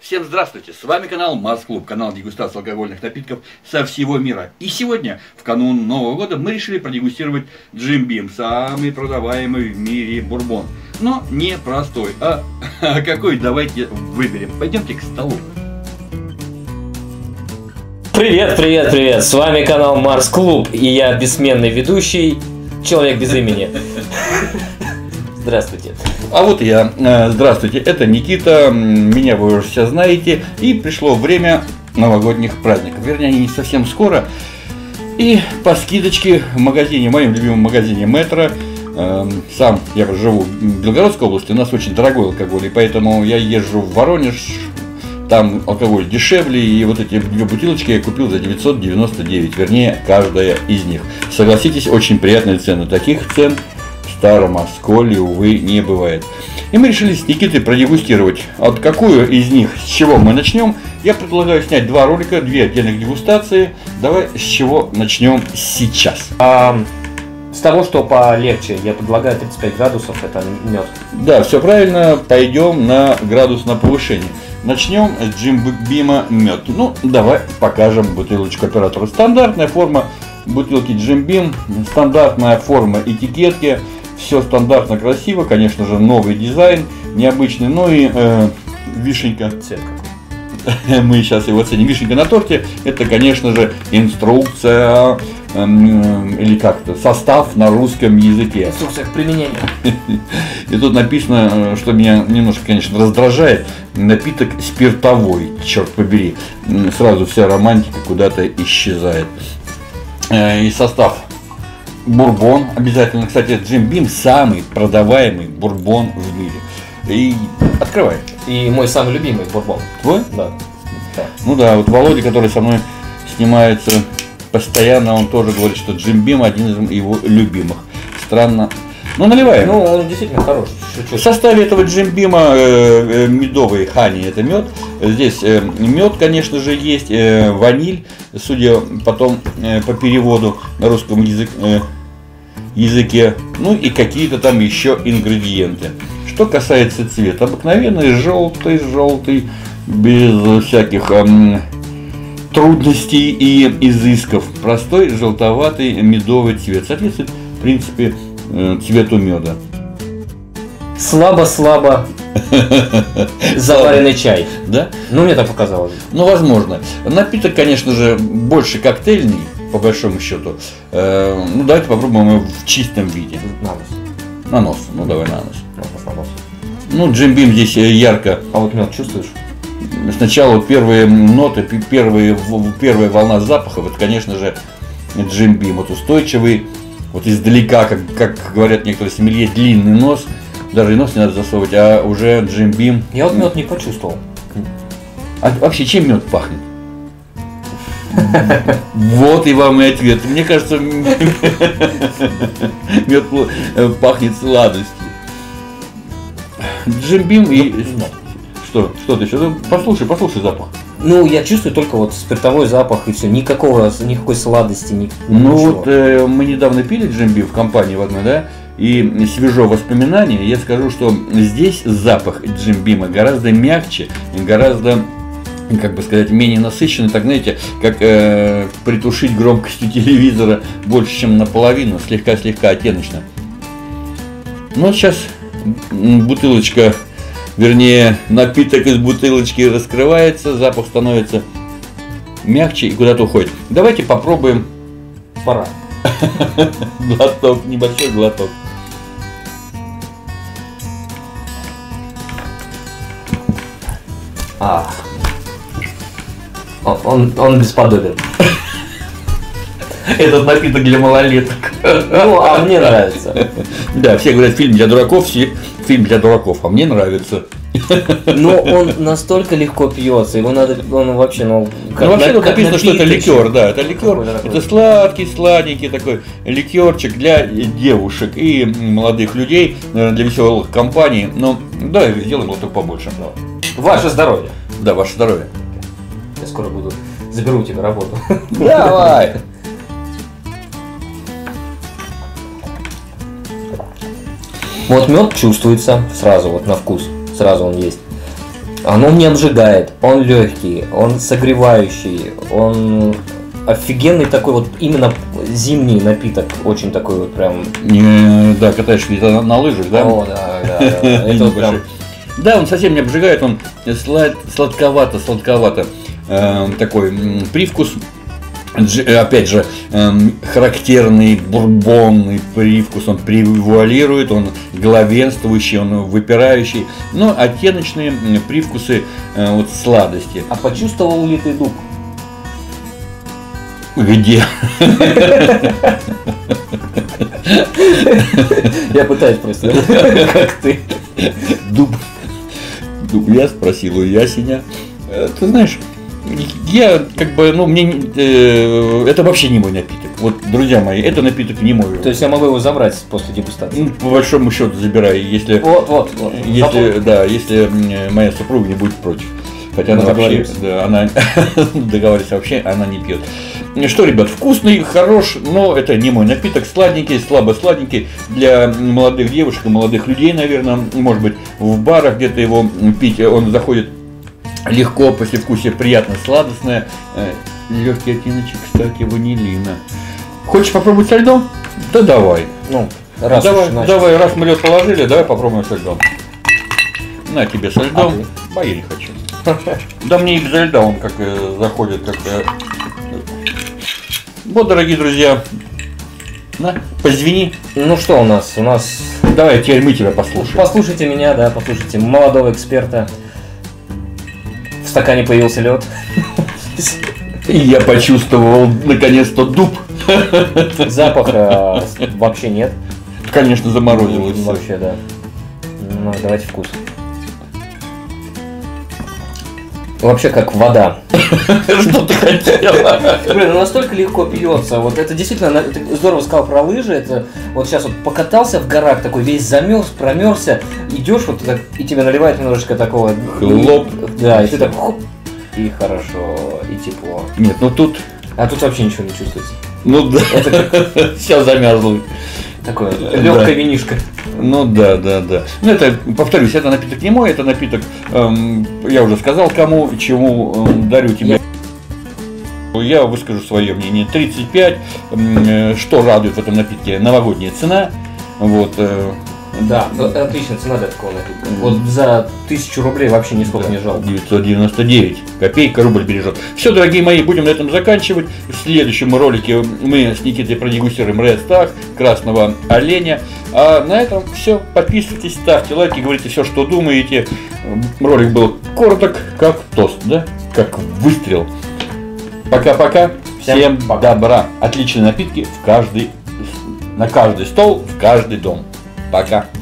Всем здравствуйте! С вами канал Марс Клуб, канал дегустации алкогольных напитков со всего мира. И сегодня, в канун Нового года, мы решили продегустировать Джим Бим, самый продаваемый в мире бурбон. Но не простой, а, а какой давайте выберем. Пойдемте к столу. Привет, привет, привет! С вами канал Марс Клуб, и я бессменный ведущий, человек без имени. Здравствуйте. А вот я. Э, Здравствуйте, это Никита. Меня вы уже все знаете. И пришло время новогодних праздников. Вернее, они не совсем скоро. И по скидочке в магазине, в моем любимом магазине Метро, эм, сам я живу в Белгородской области, у нас очень дорогой алкоголь, и поэтому я езжу в Воронеж, там алкоголь дешевле, и вот эти две бутылочки я купил за 999, вернее, каждая из них. Согласитесь, очень приятные цены. Таких цен старом Осколе, увы, не бывает. И мы решили с Никитой продегустировать. А вот какую из них, с чего мы начнем? Я предлагаю снять два ролика, две отдельных дегустации. Давай с чего начнем сейчас. А, с того, что полегче, я предлагаю 35 градусов, это мед. Да, все правильно, пойдем на градус на повышение. Начнем с Джим Бима мед. Ну, давай покажем бутылочку оператору. Стандартная форма бутылки Джим Бим, стандартная форма этикетки. Все стандартно красиво, конечно же, новый дизайн, необычный, ну и э, вишенька. Цвет. Мы сейчас его оценим. Вишенька на торте, это, конечно же, инструкция эм, или как-то состав на русском языке. Инструкция к применению. И тут написано, э, что меня немножко, конечно, раздражает, напиток спиртовой, черт побери. Сразу вся романтика куда-то исчезает. Э, И состав бурбон обязательно. Кстати, Джим Бим самый продаваемый бурбон в мире. И открывай. И мой самый любимый бурбон. Твой? Да. Да. Ну да, вот Володя, который со мной снимается постоянно, он тоже говорит, что Джим Бим один из его любимых. Странно. Ну, наливаем. Ну, он действительно хорош. Шучу. В составе этого джимбима э, э, медовый хани это мед. Здесь э, мед, конечно же, есть, э, ваниль, судя потом э, по переводу на русском язык, э, языке, ну и какие-то там еще ингредиенты. Что касается цвета, обыкновенный желтый, желтый, без всяких эм, трудностей и изысков. Простой желтоватый медовый цвет. Соответствует, в принципе, э, цвету меда. Слабо-слабо заваренный чай. Да? Ну, мне так показалось. Ну, возможно. Напиток, конечно же, больше коктейльный, по большому счету. Э, ну, давайте попробуем его в чистом виде. На нос. На нос. Ну, давай на нос. На нос, на нос. Ну, Джим Бим здесь э, ярко. А вот мед чувствуешь? Сначала вот первые ноты, первые, первая волна запахов, это, конечно же, Джим Бим. Вот устойчивый, вот издалека, как, как говорят некоторые сомелье, длинный нос. Даже и нос не надо засовывать, а уже Джим Бим. Я вот мед не почувствовал. А вообще чем мед пахнет? Вот и вам и ответ. Мне кажется, мед э, пахнет сладостью. Джимбим и... Что? Что ты еще? Ну, Послушай, послушай запах. Ну, я чувствую только вот спиртовой запах и все. Никакого, никакой сладости, ни, Ну ничего. вот э, мы недавно пили джимби в компании в одной, да, и свежо воспоминание, я скажу, что здесь запах джимбима гораздо мягче, гораздо как бы сказать, менее насыщенный, так знаете, как э, притушить громкостью телевизора больше, чем наполовину, слегка-слегка оттеночно. Ну, вот сейчас бутылочка, вернее, напиток из бутылочки раскрывается, запах становится мягче и куда-то уходит. Давайте попробуем пора. Глоток, небольшой глоток. А. Он, он, бесподобен. Этот напиток для малолеток. Ну, а мне нравится. Да, все говорят, фильм для дураков, все фильм для дураков, а мне нравится. Но он настолько легко пьется, его надо, он вообще, ну, как ну, вообще на- тут как написано, что это ликер, да, это ликер. Это сладкий, сладенький такой ликерчик для девушек и молодых людей, наверное, для веселых компаний. Но да, сделаем глоток побольше. Ваше здоровье. Да, ваше здоровье. Я скоро буду, заберу у тебя работу. Давай. Вот мед чувствуется сразу, вот на вкус, сразу он есть. Оно не обжигает, он легкий, он согревающий, он офигенный такой вот именно зимний напиток, очень такой вот прям. Не, да, катаешь где-то на, на лыжах, да? О, да, да, да. Это прям. Да, он совсем не обжигает, он слад, сладковато, сладковато такой м, привкус. Э, Опять же, эм, характерный бурбонный привкус, он превуалирует, он главенствующий, он выпирающий, но оттеночные м, привкусы э, вот сладости. А почувствовал ли ты дуб? Где? Я пытаюсь просто. Как ты? Дуб. Дуб я спросил у ясеня. Э, Ты знаешь, я как бы, ну, мне не- э, это вообще не мой напиток. Вот, друзья мои, это напиток не мой. То есть я могу его забрать после дегустации? Ну, по большому счету забирай, если, Вот, вот, вот. если, да, если моя супруга не будет против. Хотя Мы она вообще, да, она договорились вообще, она не пьет. Что, ребят, вкусный, хорош, но это не мой напиток, сладенький, слабо сладенький для молодых девушек и молодых людей, наверное, может быть, в барах где-то его пить, он заходит легко, послевкусие приятно, сладостное, легкий оттеночек, кстати, ванилина. Хочешь попробовать со льдом? Да давай. Ну, раз давай, уж начали. давай, раз мы лед положили, давай попробуем со льдом. На тебе со льдом. А Бои не хочу. Да мне и без льда он как э, заходит, как э, Вот, дорогие друзья, на, позвени. Ну что у нас? У нас... Давай, теперь мы тебя послушаем. Послушайте меня, да, послушайте молодого эксперта. В стакане появился лед. И я почувствовал наконец-то дуб. Запаха вообще нет. Конечно, заморозилось. Вообще, да. Ну, давайте вкус. Вообще как вода. Что ты хотела? Блин, ну настолько легко пьется. Вот это действительно, ты здорово сказал про лыжи. Это вот сейчас вот покатался в горах, такой весь замерз, промерзся, идешь вот так, и тебе наливает немножечко такого. Хлоп. Да, и ты так хоп, и хорошо, и тепло. Нет, ну тут, А тут вообще ничего не чувствуется. ну да, Это все замерзло. такое легкая винишка. Ну да, да, да. Ну это, повторюсь, это напиток не мой, это напиток, эм, я уже сказал кому, чему эм, дарю тебе. Я выскажу свое мнение. 35, м, э, что радует в этом напитке, новогодняя цена. Вот, э, Да, ну, отличная цена для такого напитка. Вот за тысячу рублей вообще нисколько не жалко. 999. Копейка рубль бережет. Все, дорогие мои, будем на этом заканчивать. В следующем ролике мы с Никитой продегустируем Red Stag, красного оленя. А на этом все. Подписывайтесь, ставьте лайки, говорите все, что думаете. Ролик был короток, как тост, да? Как выстрел. Пока-пока. Всем Всем, пока. добра. Отличные напитки в каждый, на каждый стол, в каждый дом. Пока.